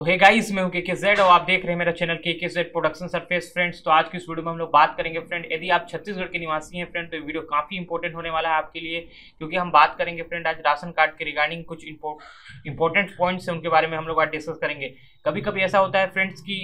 Hey guys मैं हूँ के के जेड और आप देख रहे हैं मेरा चैनल के के जेड प्रोडक्शन सरफेस फ्रेंड्स तो आज की इस वीडियो में हम लोग बात करेंगे फ्रेंड यदि आप छत्तीसगढ़ के निवासी हैं फ्रेंड तो वीडियो काफ़ी इंपॉर्टेंट होने वाला है आपके लिए क्योंकि हम बात करेंगे फ्रेंड आज राशन कार्ड के रिगार्डिंग कुछ इंपॉर्टेंट पॉइंट्स हैं उनके बारे में हम लोग आज डिस्कस करेंगे। कभी कभी ऐसा होता है फ्रेंड्स की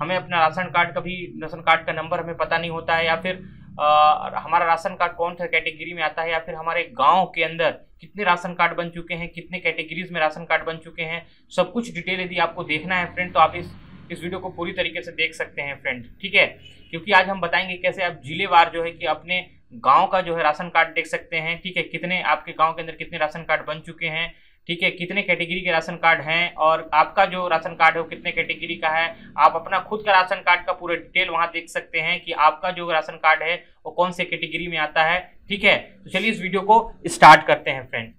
हमें अपना राशन कार्ड कभी राशन कार्ड का नंबर हमें पता नहीं होता है या फिर आ, हमारा राशन कार्ड कौन सा कैटेगरी में आता है या फिर हमारे गाँव के अंदर कितने राशन कार्ड बन चुके हैं, कितने कैटेगरीज में राशन कार्ड बन चुके हैं, सब कुछ डिटेल यदि आपको देखना है फ्रेंड तो आप इस इस वीडियो को पूरी तरीके से देख सकते हैं फ्रेंड ठीक है? क्योंकि आज हम बताएँगे कैसे आप जिलेवार जो है कि अपने गाँव का जो है राशन कार्ड देख सकते हैं, ठीक है? कितने, आपके गाँव के अंदर कितने राशन कार्ड बन चुके हैं ठीक है, कितने कैटेगरी के राशन कार्ड हैं और आपका जो राशन कार्ड है वो कितने कैटेगरी का है? आप अपना खुद का राशन कार्ड का पूरा डिटेल वहाँ देख सकते हैं कि आपका जो राशन कार्ड है वो कौन से कैटेगरी में आता है, ठीक है? तो चलिए इस वीडियो को स्टार्ट करते हैं फ्रेंड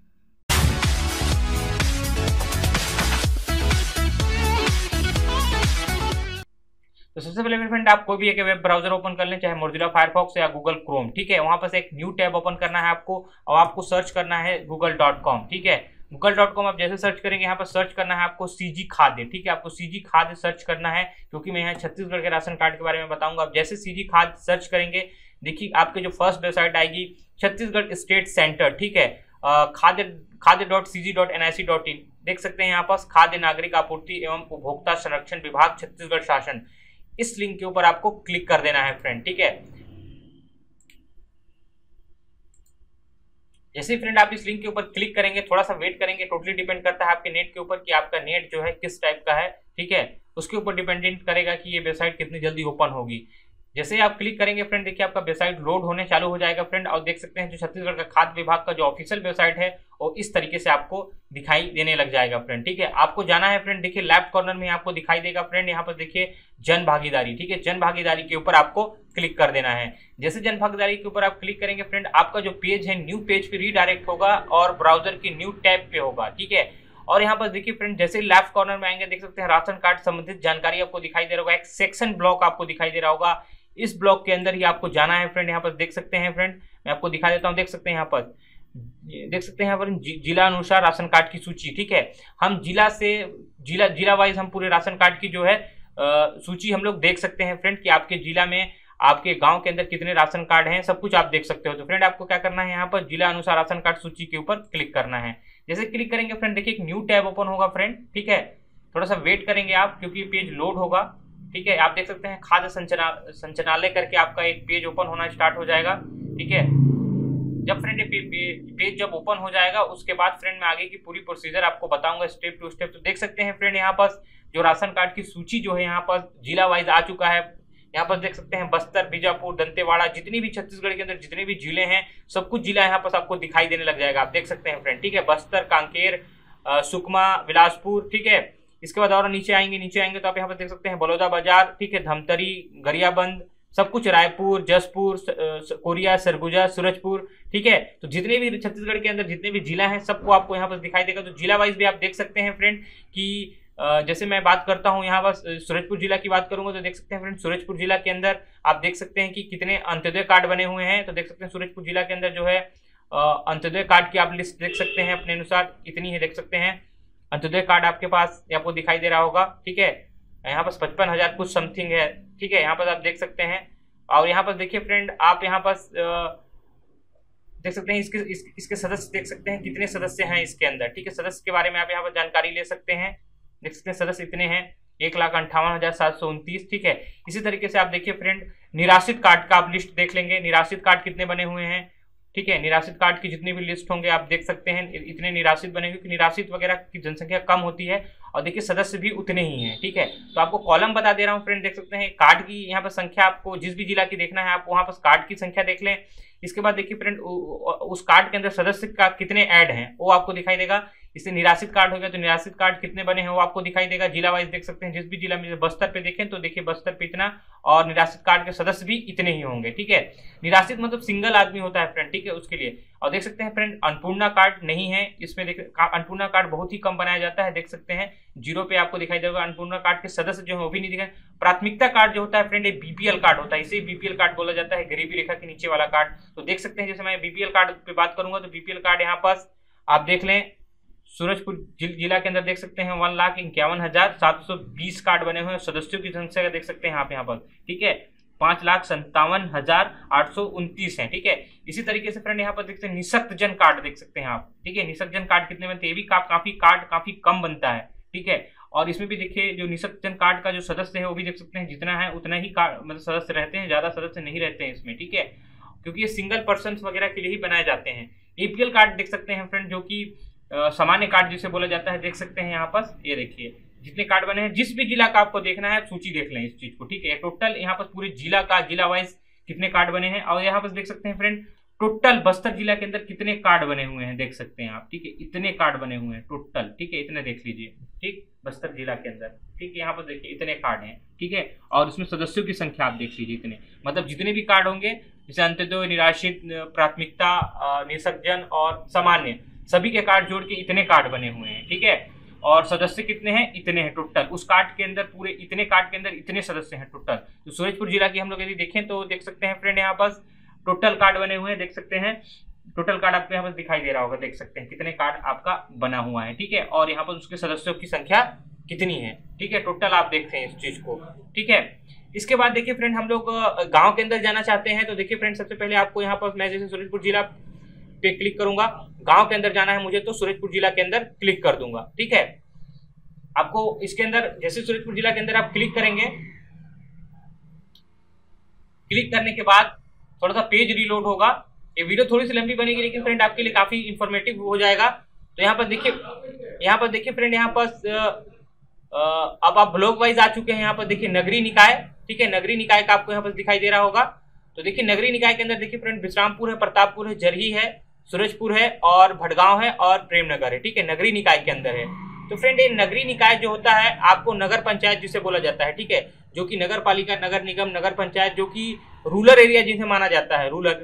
तो सबसे पहले मेरे फ्रेंड आप कोई भी एक वेब ब्राउज़र ओपन कर लें, चाहे मोजिला फायरफॉक्स या गूगल क्रोम ठीक है? वहाँ पर एक न्यू टैब ओपन करना है आपको और आपको सर्च करना है गूगल डॉट कॉम ठीक है? गूगल डॉट कॉम आप जैसे सर्च करेंगे, यहाँ पर सर्च करना है आपको सीजी खाद्य। ठीक है, आपको सीजी खाद्य सर्च करना है, क्योंकि मैं यहाँ छत्तीसगढ़ के राशन कार्ड के बारे में बताऊँगा। आप जैसे सीजी खाद्य सर्च करेंगे, देखिए आपके जो फ़र्स्ट वेबसाइट आएगी, छत्तीसगढ़ स्टेट सेंटर ठीक है? खाद्य खाद्य dot C G dot N I C dot in देख सकते हैं यहाँ पास खाद्य नागरिक आपूर्ति एवं उपभोक्ता संरक्षण विभाग छत्तीसगढ़ शासन। इस लिंक के ऊपर आपको क्लिक कर देना है फ्रेंड ठीक है? जैसे ही फ्रेंड आप इस लिंक के ऊपर क्लिक करेंगे थोड़ा सा वेट करेंगे टोटली डिपेंड करता है आपके नेट के ऊपर कि आपका नेट जो है किस टाइप का है, ठीक है? उसके ऊपर डिपेंडेंट करेगा कि ये वेबसाइट कितनी जल्दी ओपन होगी। जैसे ही आप क्लिक करेंगे फ्रेंड देखिए आपका वेबसाइट लोड होने चालू हो जाएगा फ्रेंड और देख सकते हैं जो छत्तीसगढ़ का खाद्य विभाग का जो ऑफिशियल वेबसाइट है, वो इस तरीके से आपको दिखाई देने लग जाएगा फ्रेंड ठीक है? आपको जाना है फ्रेंड देखिए लेफ़्ट कॉर्नर में आपको दिखाई देगा फ्रेंड यहाँ पर देखिए जन भागीदारी, ठीक है? जन भागीदारी के ऊपर आपको क्लिक कर देना है। जैसे जन भागीदारी के ऊपर आप क्लिक करेंगे फ्रेंड आपका जो पेज है न्यू पेज पे रीडायरेक्ट होगा और ब्राउज़र की न्यू टैब पे होगा, ठीक है? और यहाँ पर देखिए फ्रेंड जैसे लेफ़्ट कॉर्नर में आएँगे, देख सकते हैं राशन कार्ड संबंधित जानकारी आपको दिखाई दे रहा होगा, एक सेक्शन ब्लॉक आपको दिखाई दे रहा होगा। इस ब्लॉक के अंदर ही आपको जाना है फ्रेंड यहाँ पर देख सकते हैं फ्रेंड मैं आपको दिखा देता हूँ, देख सकते हैं यहाँ पर। देख सकते हैं यहाँ पर जिला अनुसार राशन कार्ड की सूची, ठीक है? हम जिला से, जिला जिला वाइज हम पूरे राशन कार्ड की जो है सूची हम लोग देख सकते हैं फ्रेंड कि आपके जिला में, आपके गाँव के अंदर कितने राशन कार्ड हैं, सब कुछ आप देख सकते हो। तो फ्रेंड आपको क्या करना है, यहाँ पर जिला अनुसार राशन कार्ड सूची के ऊपर क्लिक करना है। जैसे क्लिक करेंगे फ्रेंड देखिए एक न्यू टैब ओपन होगा फ्रेंड ठीक है? थोड़ा सा वेट करेंगे आप, क्योंकि पेज लोड होगा। ठीक है, आप देख सकते हैं खाद्य संचना, संचनालय करके आपका एक पेज ओपन होना स्टार्ट हो जाएगा, ठीक है? जब फ्रेंड पेज जब ओपन हो जाएगा, उसके बाद फ्रेंड मैं आगे की पूरी प्रोसीजर आपको बताऊँगा स्टेप टू स्टेप तो देख सकते हैं फ्रेंड यहाँ पास जो राशन कार्ड की सूची जो है यहाँ पर जिला वाइज आ चुका है। यहाँ पर देख सकते हैं बस्तर, बीजापुर, दंतेवाड़ा, जितनी भी छत्तीसगढ़ के अंदर जितने भी ज़िले हैं, सब कुछ जिला यहाँ पर आपको दिखाई देने लग जाएगा। आप देख सकते हैं फ्रेंड ठीक है? बस्तर, कांकेर सुकमा, बिलासपुर, ठीक है? इसके बाद और नीचे आएँगे नीचे आएँगे तो आप यहाँ पर देख सकते हैं बलौदा बाज़ार, ठीक है, धमतरी, गरियाबंद, सब कुछ रायपुर, जसपुर कोरिया, सरगुजा, सूरजपुर, ठीक है तो जितने भी छत्तीसगढ़ के अंदर जितने भी जिला हैं, सबको आपको यहाँ पर दिखाई देगा तो जिला वाइज भी आप देख सकते हैं फ्रेंड, कि जैसे मैं बात करता हूँ यहाँ पर सूरजपुर जिला की बात करूँगा तो देख सकते हैं फ्रेंड, सूरजपुर जिला के अंदर आप देख सकते हैं कि कितने अंत्योदय कार्ड बने हुए हैं तो देख सकते हैं सूरजपुर जिला के अंदर जो है अंत्योदय कार्ड की आप लिस्ट देख सकते हैं अपने अनुसार, इतनी ही देख सकते हैं अंत्योदय कार्ड आपके पास आपको दिखाई दे रहा होगा ठीक है? यहाँ पास पचपन हज़ार कुछ समथिंग है ठीक है? यहाँ पर आप देख सकते हैं। और यहाँ पर देखिए फ्रेंड आप यहाँ पास देख सकते हैं इसके इस, इसके सदस्य देख सकते हैं कितने सदस्य हैं इसके अंदर ठीक है? सदस्य के बारे में आप यहाँ पर जानकारी ले सकते हैं। देख सकते हैं सदस्य इतने हैं एक लाख अंठावन हज़ार सात सौ उनतीस ठीक है? इसी तरीके से आप देखिए फ्रेंड निराशित कार्ड का आप लिस्ट देख लेंगे। निराशित कार्ड कितने बने हुए हैं? ठीक है निराशित कार्ड की जितनी भी लिस्ट होंगे आप देख सकते हैं, इतने निराशित बने क्योंकि निराशित वगैरह की जनसंख्या कम होती है और देखिए सदस्य भी उतने ही हैं, ठीक है। तो आपको कॉलम बता दे रहा हूँ फ्रेंड देख सकते हैं, कार्ड की यहाँ पर संख्या आपको जिस भी जिला की देखना है, आप वहाँ पर कार्ड की संख्या देख लें। इसके बाद देखिए फ्रेंड उस कार्ड के अंदर सदस्य का कितने ऐड हैं, वो आपको दिखाई देगा। इससे निराशित कार्ड हो गया तो निराशित कार्ड कितने बने हैं वो आपको दिखाई देगा। जिला वाइज देख सकते हैं, जिस भी जिला में बस्तर पे देखें तो देखिए बस्तर पे इतना और निराशित कार्ड के सदस्य भी इतने ही होंगे, ठीक है? निराशित मतलब सिंगल आदमी होता है फ्रेंड ठीक है, उसके लिए। और देख सकते हैं फ्रेंड अन्नपूर्णा कार्ड नहीं है, इसमें देख अन्नपूर्णा कार्ड बहुत ही कम बनाया जाता है, देख सकते हैं, ज़ीरो पे आपको दिखाई देगा, अन्नपूर्णा कार्ड के सदस्य जो है वो भी नहीं दिखाए प्राथमिकता कार्ड जो होता है फ्रेंड ये बीपीएल कार्ड होता है, इसे बीपीएल कार्ड बोला जाता है, गरीबी रेखा के नीचे वाला कार्ड। तो देख सकते हैं, जैसे मैं बीपीएल कार्ड पे बात करूँगा तो बीपीएल कार्ड यहाँ पास आप देख लें सूरजपुर जिला के अंदर देख सकते हैं वन लाख इक्यावन हज़ार सात सौ बीस कार्ड बने हुए हैं। सदस्यों की संख्या का देख सकते हैं आप यहाँ पर। ठीक है? पाँच लाख संतावन हज़ार आठ सौ उनतीस है। ठीक है? इसी तरीके से फ्रेंड यहाँ पर देखते हैं निशक्त जन कार्ड देख सकते हैं आप। ठीक है? निशक्त जन कार्ड कितने बनते हैं? ये भी का, काफ़ी कार्ड काफ़ी कम बनता है। ठीक है? और इसमें भी देखिए जो निशक्त जन कार्ड का जो सदस्य है वो भी देख सकते हैं जितना है उतना ही कार्ड मतलब सदस्य रहते हैं ज़्यादा सदस्य नहीं रहते हैं इसमें। ठीक है? क्योंकि ये सिंगल पर्सन वगैरह के लिए ही बनाए जाते हैं। एपीएल कार्ड देख सकते हैं फ्रेंड जो कि सामान्य कार्ड जिसे बोला जाता है, देख सकते हैं यहाँ पर। ये देखिए, जितने कार्ड बने हैं, जिस भी जिला का आपको देखना है, सूची देख लें इस चीज़ को, ठीक है? टोटल यहाँ पर पूरे जिला का, जिला वाइज कितने कार्ड बने हैं, और यहाँ पर देख सकते हैं फ्रेंड टोटल बस्तर जिला के अंदर कितने कार्ड बने हुए हैं, देख सकते हैं आप, ठीक है? इतने कार्ड बने हुए हैं टोटल ठीक है? इतने देख लीजिए, ठीक? बस्तर जिला के अंदर, ठीक है? यहाँ पर देखिए, इतने कार्ड हैं, ठीक है? और उसमें सदस्यों की संख्या आप देख लीजिए इतने। मतलब जितने भी कार्ड होंगे, जैसे अंत्योदय निराशित प्राथमिकता निसर्जन और सामान्य सभी के कार्ड जोड़ के इतने कार्ड बने हुए हैं, ठीक है? और सदस्य कितने हैं? इतने हैं टोटल। उस कार्ड के अंदर पूरे, इतने कार्ड के अंदर इतने सदस्य हैं टोटल। तो सूरजपुर जिला की हम लोग यदि देखें तो देख सकते हैं फ्रेंड यहाँ पास, टोटल कार्ड बने हुए हैं, देख सकते हैं। टोटल कार्ड आपको यहाँ पर दिखाई दे रहा होगा, देख सकते हैं कितने कार्ड आपका बना हुआ है, ठीक है? और यहाँ पर उसके सदस्यों की संख्या कितनी है, ठीक है? टोटल आप देखते हैं इस चीज़ को, ठीक है? इसके बाद देखिए फ्रेंड हम लोग गाँव के अंदर जाना चाहते हैं तो देखिए फ्रेंड सबसे पहले आपको यहाँ पर मैं जैसे सूरजपुर जिला पे क्लिक करूँगा। गाँव के अंदर जाना है मुझे तो सूरजपुर जिला के अंदर क्लिक कर दूँगा। ठीक है? आपको इसके अंदर, जैसे सूरजपुर जिला के अंदर आप क्लिक करेंगे क्लिक करने के बाद थोड़ा सा पेज रिलोड होगा। ये वीडियो थोड़ी सी लंबी बनेगी, लेकिन फ्रेंड आपके लिए काफ़ी इंफॉर्मेटिव हो जाएगा। तो यहाँ पर देखिए, यहाँ पर देखिए फ्रेंड यहाँ पर अब आप ब्लॉक वाइज आ चुके हैं। यहाँ पर देखिए नगरी निकाय, ठीक है? नगरी निकाय का आपको यहाँ पर दिखाई दे रहा होगा। तो देखिए नगरी निकाय के अंदर देखिए फ्रेंड विश्रामपुर है, प्रतापपुर है, जरही है। सूरजपुर है और भड़गांव है और प्रेमनगर है, ठीक है? नगरी निकाय के अंदर है। तो फ्रेंड ये नगरी निकाय जो होता है, आपको नगर पंचायत जिसे बोला जाता है, ठीक है? जो कि नगर पालिका, नगर निगम, नगर पंचायत, जो कि रूरल एरिया जिसे माना जाता है रूरल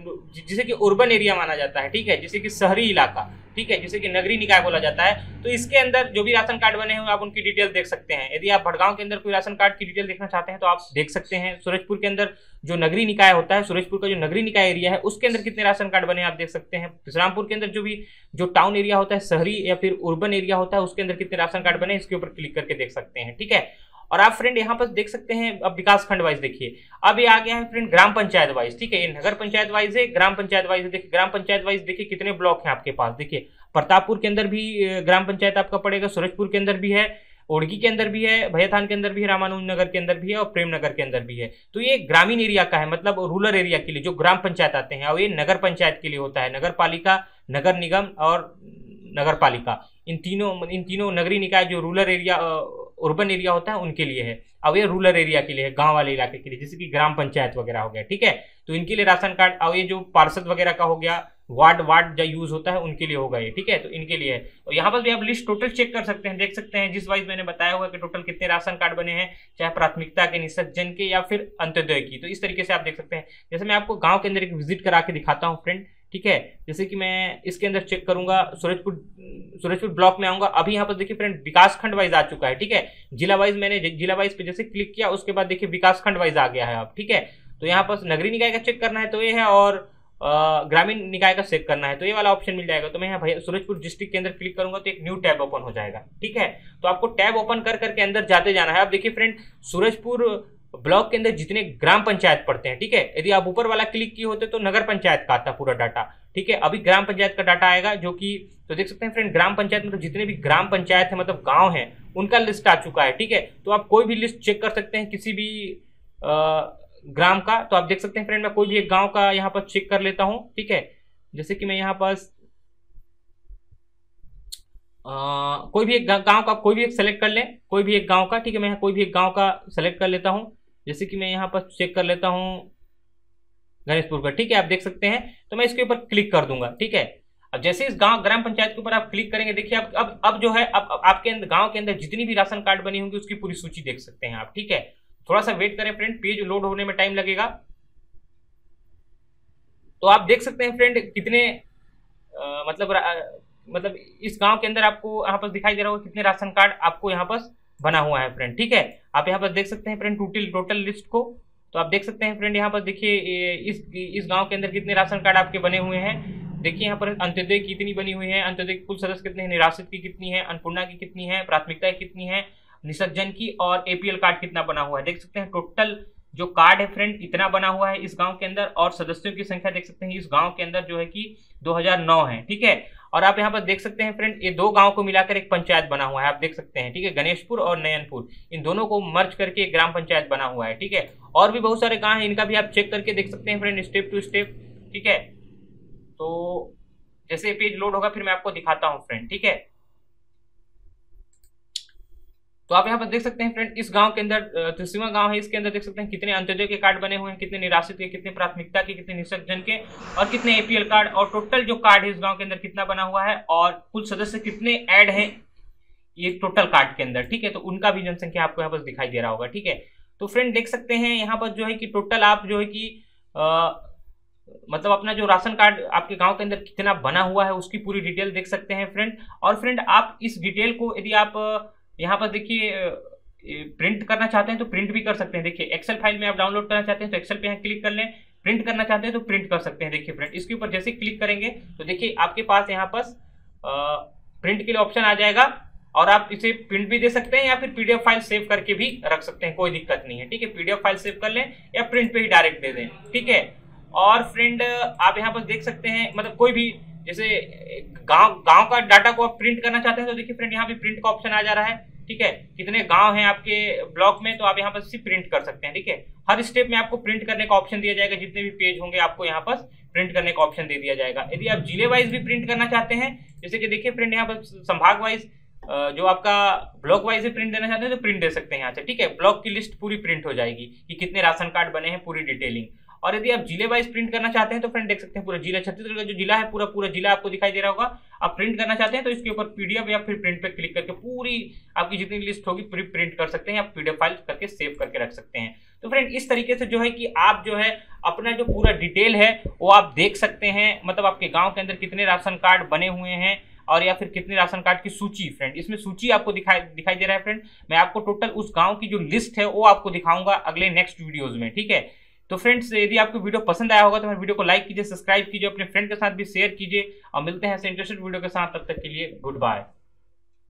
जिसे कि अर्बन एरिया माना जाता है, ठीक है? जिसे कि शहरी इलाका। ठीक है, जिसे कि नगरी निकाय बोला जाता है। तो इसके अंदर जो भी राशन कार्ड बने हुए आप उनकी डिटेल देख सकते हैं। यदि आप भटगांव के अंदर कोई राशन कार्ड की डिटेल देखना चाहते हैं तो आप देख सकते हैं सूरजपुर के अंदर जो नगरी निकाय होता है, सूरजपुर का जो नगरी निकाय एरिया है, उसके अंदर कितने राशन कार्ड बने आप देख सकते हैं। विश्रामपुर के अंदर जो भी, जो टाउन एरिया होता है, शहरी या फिर अर्बन एरिया होता है, उसके अंदर कितने राशन कार्ड बने इसके ऊपर क्लिक करके देख सकते हैं, ठीक है? और आप फ्रेंड यहाँ पर देख सकते हैं, अब विकास खंड वाइज देखिए। अब ये आ गया है फ्रेंड ग्राम पंचायत वाइज ठीक है? ये नगर पंचायत वाइज है, ग्राम पंचायत वाइज देखिए, ग्राम पंचायत वाइज देखिए कितने ब्लॉक हैं आपके पास। देखिए, प्रतापपुर के अंदर भी ग्राम पंचायत आपका पड़ेगा, सूरजपुर के अंदर भी है ओडगी के अंदर भी है, भैयाथान के अंदर भी है, रामानुज नगर के अंदर भी है और प्रेम नगर के अंदर भी है। तो ये ग्रामीण एरिया का है मतलब रूरल एरिया के लिए, जो ग्राम पंचायत आते हैं, और ये नगर पंचायत के लिए होता है, नगर पालिका, नगर निगम और नगर पालिका। इन तीनों इन तीनों नगरीय निकाय, जो रूरल एरिया अर्बन एरिया होता है, उनके लिए है। अब ये रूरल एरिया के लिए है, गाँव वाले इलाके के लिए, जैसे कि ग्राम पंचायत वगैरह हो गया, ठीक है? तो इनके लिए राशन कार्ड और ये जो पार्षद वगैरह का हो गया, वार्ड वार्ड जो यूज़ होता है, उनके लिए होगा ये, ठीक है? तो इनके लिए और यहाँ पर भी आप लिस्ट टोटल चेक कर सकते हैं, देख सकते हैं, जिस वाइज मैंने बताया हुआ कि टोटल कितने राशन कार्ड बने हैं, चाहे प्राथमिकता के, निसर्जन के या फिर अंत्योदय की। तो इस तरीके से आप देख सकते हैं। जैसे मैं आपको गाँव के अंदर एक विज़िट करा के दिखाता हूँ फ्रेंड ठीक है? जैसे कि मैं इसके अंदर चेक करूँगा, सूरजपुर सूरजपुर ब्लॉक में आऊँगा। अभी यहाँ पर देखिए फ्रेंड विकास खंड वाइज आ चुका है, ठीक है? जिला वाइज मैंने, जिला वाइज पे जैसे क्लिक किया, उसके बाद देखिए विकास खंड वाइज आ गया है अब, ठीक है? तो यहाँ पर नगरी निकाय का चेक करना है तो ये है और ग्रामीण निकाय का चेक करना है तो ये वाला ऑप्शन मिल जाएगा। तो मैं यहाँ भैया, सूरजपुर डिस्ट्रिक्ट के अंदर क्लिक करूँगा तो एक न्यू टैब ओपन हो जाएगा, ठीक है? तो आपको टैब ओपन कर करके अंदर जाते जाना है। अब देखिए फ्रेंड सूरजपुर ब्लॉक के अंदर जितने ग्राम पंचायत पड़ते हैं, ठीक है? यदि आप ऊपर वाला क्लिक किए होते तो नगर पंचायत का आता पूरा डाटा, ठीक है? अभी ग्राम पंचायत का डाटा आएगा जो कि तो देख सकते हैं फ्रेंड ग्राम पंचायत मतलब जितने भी ग्राम पंचायत है मतलब गाँव है, उनका लिस्ट आ चुका है, ठीक है? तो आप कोई भी लिस्ट चेक कर सकते हैं किसी भी ग्राम का तो आप देख सकते हैं फ्रेंड मैं कोई भी एक गाँव का यहाँ पर चेक कर लेता हूँ, ठीक है? जैसे कि मैं यहाँ पास कोई भी एक गाँव का कोई भी एक सेलेक्ट कर लें, कोई भी एक गाँव का, ठीक है? मैं कोई भी एक गाँव का सेलेक्ट कर लेता हूँ जैसे कि मैं यहाँ पर चेक कर लेता हूँ गणेशपुर का ठीक है? आप देख सकते हैं। तो मैं इसके ऊपर क्लिक कर दूँगा ठीक है? अब जैसे इस गाँव ग्राम पंचायत के ऊपर आप क्लिक करेंगे देखिए अब अब अब जो है अब आपके अंदर गाँव के अंदर जितनी भी राशन कार्ड बनी होंगी उसकी पूरी सूची देख सकते हैं आप ठीक है? थोड़ा सा वेट करें फ्रेंड पेज लोड होने में टाइम लगेगा। तो आप देख सकते हैं फ्रेंड कितने आ, मतलब आ, मतलब इस गाँव के अंदर आपको यहाँ पर दिखाई दे रहा होगा कितने राशन कार्ड आपको यहाँ पर बना हुआ है फ्रेंड ठीक है? आप यहाँ पर देख सकते हैं फ्रेंड टोटल टोटल लिस्ट को। तो आप देख सकते हैं फ्रेंड यहाँ पर देखिए इस इस गाँव के अंदर कितने राशन कार्ड आपके बने हुए हैं। देखिए यहाँ पर अंत्योदय कितनी बनी हुई है, अंत्योदय कुल सदस्य कितने हैं, निराश्रित की कितनी है, अन्नपूर्णा की कितनी है, प्राथमिकता कितनी है, निसर्जन की और एपीएल कार्ड कितना बना हुआ है। देख सकते हैं टोटल जो कार्ड है फ्रेंड इतना बना हुआ है इस गाँव के अंदर और सदस्यों की संख्या देख सकते हैं, इस गाँव के अंदर जो है कि 2009 है, ठीक है? और आप यहाँ पर देख सकते हैं फ्रेंड ये दो गाँव को मिलाकर एक पंचायत बना हुआ है, आप देख सकते हैं, ठीक है? गणेशपुर और नयनपुर, इन दोनों को मर्ज करके एक ग्राम पंचायत बना हुआ है, ठीक है? और भी बहुत सारे गाँव है, इनका भी आप चेक करके देख सकते हैं फ्रेंड स्टेप टू स्टेप ठीक है? तो जैसे पेज लोड होगा, फिर मैं आपको दिखाता हूँ फ्रेंड ठीक है? तो आप यहाँ पर देख सकते हैं फ्रेंड इस गाँव के अंदर त्रिसीमा गाँव है, इसके अंदर देख सकते हैं कितने अंत्योदय के कार्ड बने हुए हैं, कितने निराश्रित के, कितने प्राथमिकता के, कितने निसर्जन के और कितने एपीएल कार्ड और टोटल जो कार्ड है इस गाँव के अंदर कितना बना हुआ है और कुल सदस्य कितने ऐड है ये टोटल कार्ड के अंदर, ठीक है? तो उनका भी जनसंख्या आपको यहाँ पर दिखाई दे रहा होगा, ठीक है? तो फ्रेंड देख सकते हैं यहाँ पर जो है कि टोटल आप जो है कि मतलब अपना जो राशन कार्ड आपके गाँव के अंदर कितना बना हुआ है, उसकी पूरी डिटेल देख सकते हैं फ्रेंड और फ्रेंड आप इस डिटेल को यदि आप यहाँ पर देखिए प्रिंट करना चाहते हैं तो प्रिंट भी कर सकते हैं। देखिए एक्सेल फ़ाइल में आप डाउनलोड करना चाहते हैं तो एक्सेल पे यहाँ क्लिक कर लें। प्रिंट करना चाहते हैं तो प्रिंट कर सकते हैं। देखिए फ्रेंड इसके ऊपर जैसे क्लिक करेंगे तो देखिए आपके पास यहाँ पर प्रिंट के लिए ऑप्शन आ जाएगा और आप इसे प्रिंट भी दे सकते हैं या फिर पीडीएफ फ़ाइल सेव करके भी रख सकते हैं, कोई दिक्कत नहीं है। ठीक है पीडीएफ फ़ाइल सेव कर लें या प्रिंट पे ही डायरेक्ट दे दें। ठीक है? और फ्रेंड आप यहाँ पर देख सकते हैं मतलब कोई भी जैसे, गाँव गाँव का डाटा को आप प्रिंट करना चाहते हैं तो देखिए फ्रेंड यहाँ पे प्रिंट का ऑप्शन आ जा रहा है, ठीक है? कितने गाँव हैं आपके ब्लॉक में तो आप यहाँ पर सिर्फ़ प्रिंट कर सकते हैं, ठीक है? हर स्टेप में आपको प्रिंट करने का ऑप्शन दिया जाएगा, जितने भी पेज होंगे आपको यहाँ पर प्रिंट करने का ऑप्शन दे दिया जाएगा। यदि आप ज़िले वाइज भी प्रिंट करना चाहते हैं, जैसे कि देखिए फ्रेंड यहाँ पर संभाग वाइज जो आपका ब्लॉक वाइज प्रिंट देना चाहते हैं तो प्रिंट दे सकते हैं यहाँ से, ठीक है? ब्लॉक की लिस्ट पूरी प्रिंट हो जाएगी कि कितने राशन कार्ड बने हैं, पूरी डिटेलिंग और यदि आप ज़िले वाइज प्रिंट करना चाहते हैं तो फ्रेंड देख सकते हैं पूरा जिला, छत्तीसगढ़ का जो जिला है, पूरा पूरा जिला आपको दिखाई दे रहा होगा। आप प्रिंट करना चाहते हैं तो इसके ऊपर पीडीएफ या फिर प्रिंट पे क्लिक करके पूरी आपकी जितनी लिस्ट होगी, पूरी प्रिंट कर सकते हैं, आप पीडीएफ फ़ाइल करके सेव करके रख सकते हैं। तो फ्रेंड इस तरीके से जो है कि आप जो है, अपना जो पूरा डिटेल है, वो आप देख सकते हैं। मतलब आपके गाँव के अंदर कितने राशन कार्ड बने हुए हैं, और या फिर कितने राशन कार्ड की सूची फ्रेंड इसमें सूची आपको दिखाई दिखाई दे रहा है फ्रेंड मैं आपको टोटल उस गाँव की जो लिस्ट है, वो आपको दिखाऊँगा अगले नेक्स्ट वीडियोज़ में, ठीक है? तो फ्रेंड्स यदि आपको वीडियो पसंद आया होगा तो मेरे वीडियो को लाइक कीजिए सब्सक्राइब कीजिए, अपने फ्रेंड के साथ भी शेयर कीजिए, और मिलते हैं ऐसे इंटरेस्टेड वीडियो के साथ, तब तक के लिए गुड बाय